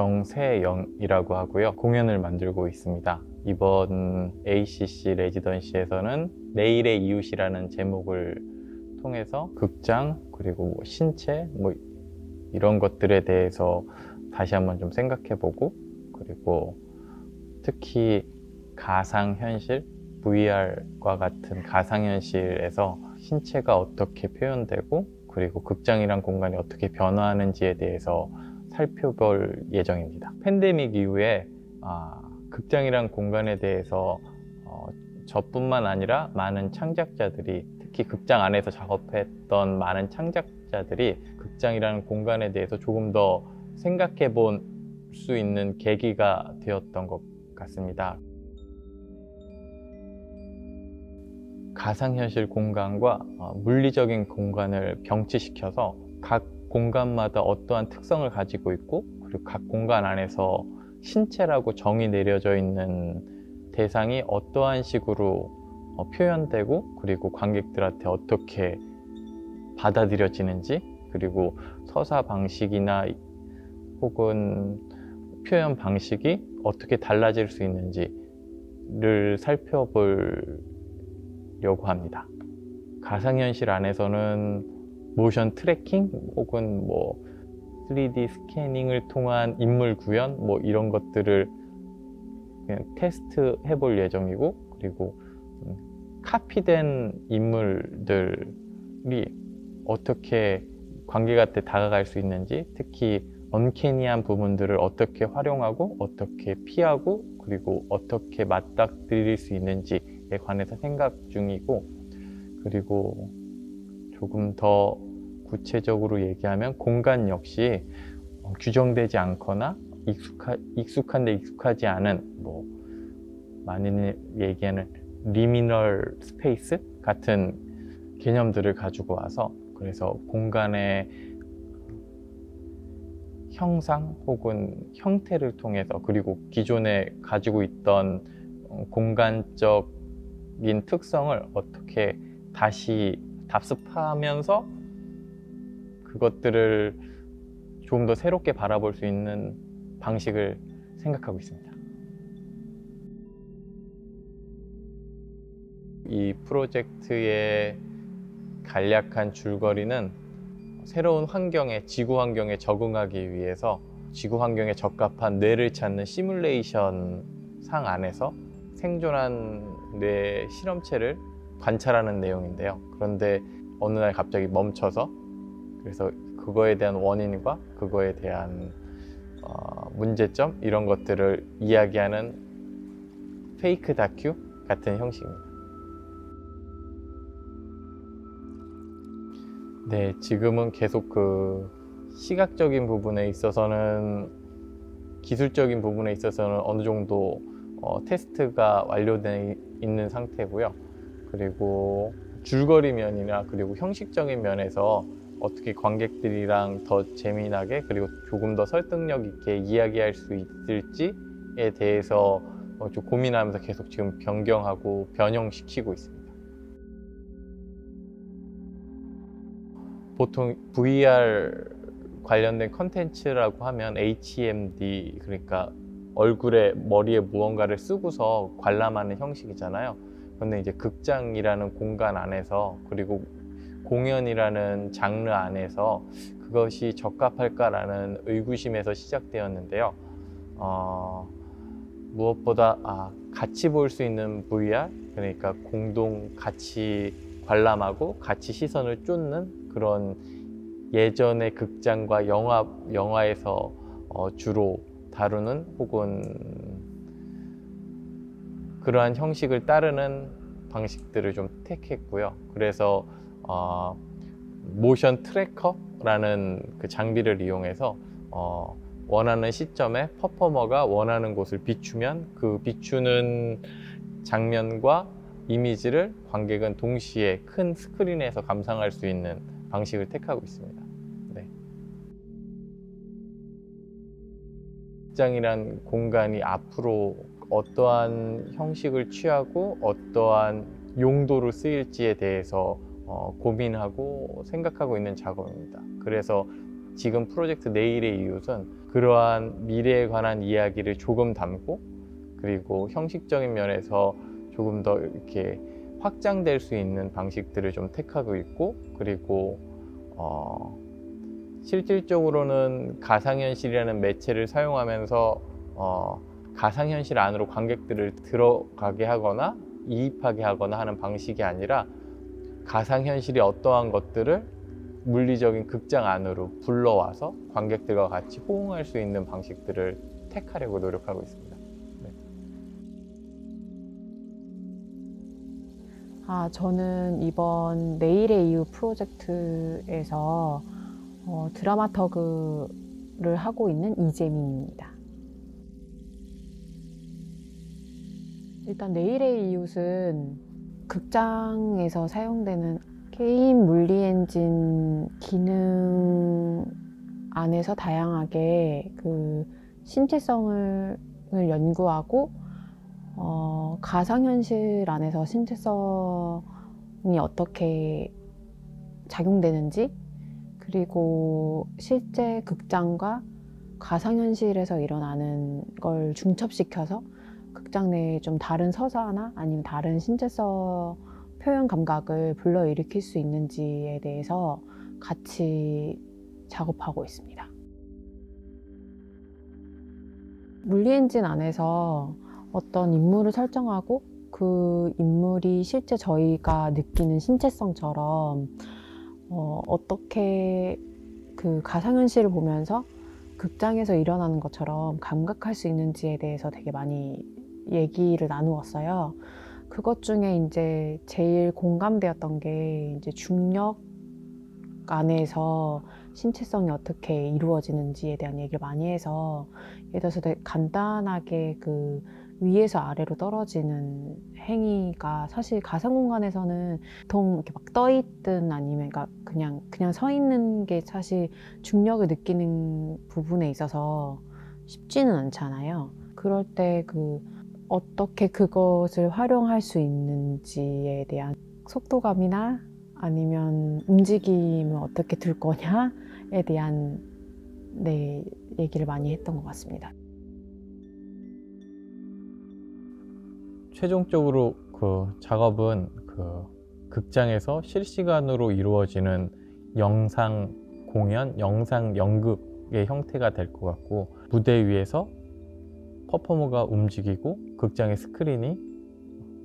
정세영이라고 하고요. 공연을 만들고 있습니다. 이번 ACC 레지던시에서는 내일의 이웃이라는 제목을 통해서 극장 그리고 뭐 신체 뭐 이런 것들에 대해서 다시 한번 좀 생각해보고 그리고 특히 가상현실 VR과 같은 가상현실에서 신체가 어떻게 표현되고 그리고 극장이란 공간이 어떻게 변화하는지에 대해서 살펴볼 예정입니다. 팬데믹 이후에 아, 극장이란 공간에 대해서 어, 저뿐만 아니라 많은 창작자들이 특히 극장 안에서 작업했던 많은 창작자들이 극장이라는 공간에 대해서 조금 더 생각해 볼수 있는 계기가 되었던 것 같습니다. 가상현실 공간과 어, 물리적인 공간을 병치시켜서 각 공간마다 어떠한 특성을 가지고 있고 그리고 각 공간 안에서 신체라고 정의 내려져 있는 대상이 어떠한 식으로 어, 표현되고 그리고 관객들한테 어떻게 받아들여지는지 그리고 서사 방식이나 혹은 표현 방식이 어떻게 달라질 수 있는지를 살펴볼 려고 합니다. 가상현실 안에서는 motion tracking 혹은 뭐 3D 스캐닝을 통한 인물 구현 뭐 이런 것들을 그냥 테스트 해볼 예정이고 그리고 음, 카피된 인물들이 어떻게 관객한테 다가갈 수 있는지 특히 uncanny한 부분들을 어떻게 활용하고 어떻게 피하고 그리고 어떻게 맞닥뜨릴 수 있는지에 관해서 생각 중이고 그리고 조금 더 구체적으로 얘기하면 공간 역시 어, 규정되지 않거나 익숙하, 익숙한데 익숙하지 않은 뭐 많이들 얘기하는 liminal space 같은 개념들을 가지고 와서 그래서 공간의 형상 혹은 형태를 통해서 그리고 기존에 가지고 있던 어, 공간적인 특성을 어떻게 다시 답습하면서 그것들을 조금 더 새롭게 바라볼 수 있는 방식을 생각하고 있습니다. 이 프로젝트의 간략한 줄거리는 새로운 환경에 지구 환경에 적응하기 위해서 지구 환경에 적합한 뇌를 찾는 시뮬레이션 상 안에서 생존한 뇌 실험체를 관찰하는 내용인데요. 그런데 어느 날 갑자기 멈춰서 그래서 그거에 대한 원인과 그거에 대한 어, 문제점 이런 것들을 이야기하는 페이크 다큐 같은 형식입니다. 네, 지금은 계속 그 시각적인 부분에 있어서는 기술적인 부분에 있어서는 어느 정도 어, 테스트가 완료되어 있는 상태고요. 그리고 줄거리 면이나 그리고 형식적인 면에서 어떻게 관객들이랑 더 재미나게 그리고 조금 더 설득력 있게 이야기할 수 있을지에 대해서 어, 좀 고민하면서 계속 지금 변경하고 변형시키고 있습니다. 보통 VR 관련된 컨텐츠라고 하면 HMD 그러니까 얼굴에 머리에 무언가를 쓰고서 관람하는 형식이잖아요. 근데 이제 극장이라는 공간 안에서 그리고 공연이라는 장르 안에서 그것이 적합할까라는 의구심에서 시작되었는데요. 어, 무엇보다 아, 같이 볼 수 있는 VR 그러니까 공동 같이 관람하고 같이 시선을 쫓는 그런 예전의 극장과 영화, 영화에서 어, 주로 다루는 혹은 그러한 형식을 따르는 방식들을 좀 택했고요. 그래서 어, motion tracker라는 그 장비를 이용해서 어, 원하는 시점에 퍼포머가 원하는 곳을 비추면 그 비추는 장면과 이미지를 관객은 동시에 큰 스크린에서 감상할 수 있는 방식을 택하고 있습니다. 네. 극장이란 공간이 앞으로 어떠한 형식을 취하고 어떠한 용도로 쓰일지에 대해서 어, 고민하고 생각하고 있는 작업입니다. 그래서 지금 프로젝트 내일의 이웃은 그러한 미래에 관한 이야기를 조금 담고 그리고 형식적인 면에서 조금 더 이렇게 확장될 수 있는 방식들을 좀 택하고 있고 그리고 어, 실질적으로는 가상현실이라는 매체를 사용하면서 어, 가상현실 안으로 관객들을 들어가게 하거나 이입하게 하거나 하는 방식이 아니라 가상현실이 어떠한 것들을 물리적인 극장 안으로 불러와서 관객들과 같이 호응할 수 있는 방식들을 택하려고 노력하고 있습니다. 아, 저는 이번 내일의 이유 프로젝트에서 어, 드라마터그를 하고 있는 이재민입니다. 일단 내일의 이웃은 극장에서 사용되는 게임 물리 엔진 기능 안에서 다양하게 그 신체성을 연구하고 어, 가상현실 안에서 신체성이 어떻게 작용되는지 그리고 실제 극장과 가상현실에서 일어나는 걸 중첩시켜서 극장 내에 좀 다른 서사나 아니면 다른 신체성 표현 감각을 불러일으킬 수 있는지에 대해서 같이 작업하고 있습니다. 물리 엔진 안에서 어떤 인물을 설정하고 그 인물이 실제 저희가 느끼는 신체성처럼 어, 어떻게 그 가상현실을 보면서 극장에서 일어나는 것처럼 감각할 수 있는지에 대해서 되게 많이 얘기를 나누었어요. 그것 중에 이제 제일 공감되었던 게 이제 중력 안에서 신체성이 어떻게 이루어지는지에 대한 얘기를 많이 해서 예를 들어서 간단하게 그 위에서 아래로 떨어지는 행위가 사실 가상 공간에서는 보통 이렇게 막 떠 있든 아니면 그러니까 그냥 그냥 서 있는 게 사실 중력을 느끼는 부분에 있어서 쉽지는 않잖아요. 그럴 때그 어떻게 그것을 활용할 수 있는지에 대한 속도감이나 아니면 움직임을 어떻게 들 거냐에 대한 네 얘기를 많이 했던 것 같습니다. 최종적으로 그 작업은 그 극장에서 실시간으로 이루어지는 영상 공연, 영상 연극의 형태가 될 것 같고 무대 위에서 퍼포머가 움직이고 극장의 스크린이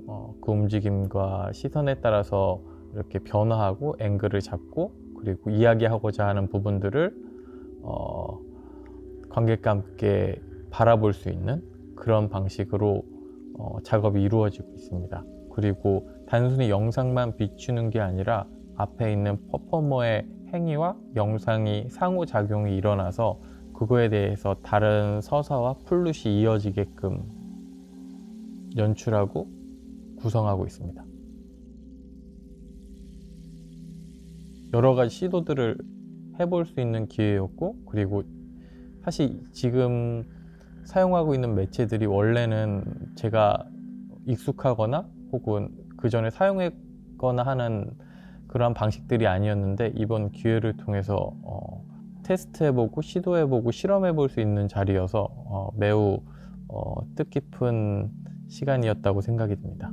어, 그 움직임과 시선에 따라서 이렇게 변화하고 앵글을 잡고 그리고 이야기하고자 하는 부분들을 어, 관객과 함께 바라볼 수 있는 그런 방식으로 어, 작업이 이루어지고 있습니다. 그리고 단순히 영상만 비추는 게 아니라 앞에 있는 퍼포머의 행위와 영상이 상호작용이 일어나서 그거에 대해서 다른 서사와 플룻이 이어지게끔 연출하고 구성하고 있습니다. 여러 가지 시도들을 해볼 수 있는 기회였고 그리고 사실 지금 사용하고 있는 매체들이 원래는 제가 익숙하거나 혹은 그 전에 사용했거나 하는 그러한 방식들이 아니었는데 이번 기회를 통해서 어, 테스트해보고 시도해보고 실험해볼 수 있는 자리여서 어, 매우 어, 뜻깊은 시간이었다고 생각이 듭니다.